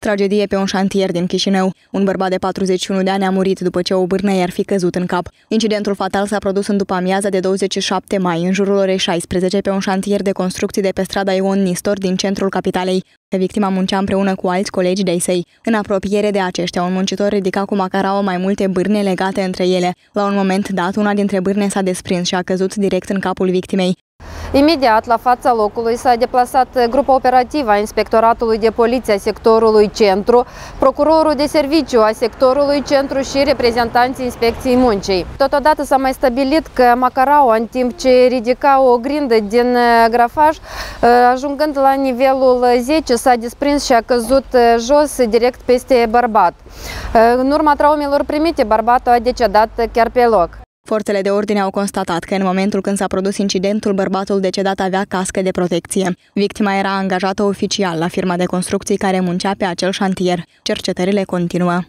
Tragedie pe un șantier din Chișinău. Un bărbat de 41 de ani a murit după ce o bârnă i-ar fi căzut în cap. Incidentul fatal s-a produs în după amiaza de 27 mai, în jurul orei 16, pe un șantier de construcții de pe strada Ion Nistor din centrul capitalei. Victima muncea împreună cu alți colegi de săi. În apropiere de aceștia, un muncitor ridica cu macaraua mai multe bârne legate între ele. La un moment dat, una dintre bârne s-a desprins și a căzut direct în capul victimei. Imediat la fața locului s-a deplasat grupa operativă a Inspectoratului de Poliție a sectorului Centru, procurorul de serviciu a sectorului Centru și reprezentanții Inspecției Muncii. Totodată s-a mai stabilit că Macaraua, în timp ce ridica o grindă din grafaj, ajungând la nivelul 10, s-a desprins și a căzut jos direct peste bărbat. În urma traumelor primite, bărbatul a decedat chiar pe loc. Forțele de ordine au constatat că în momentul când s-a produs incidentul, bărbatul decedat avea cască de protecție. Victima era angajată oficial la firma de construcții care muncea pe acel șantier. Cercetările continuă.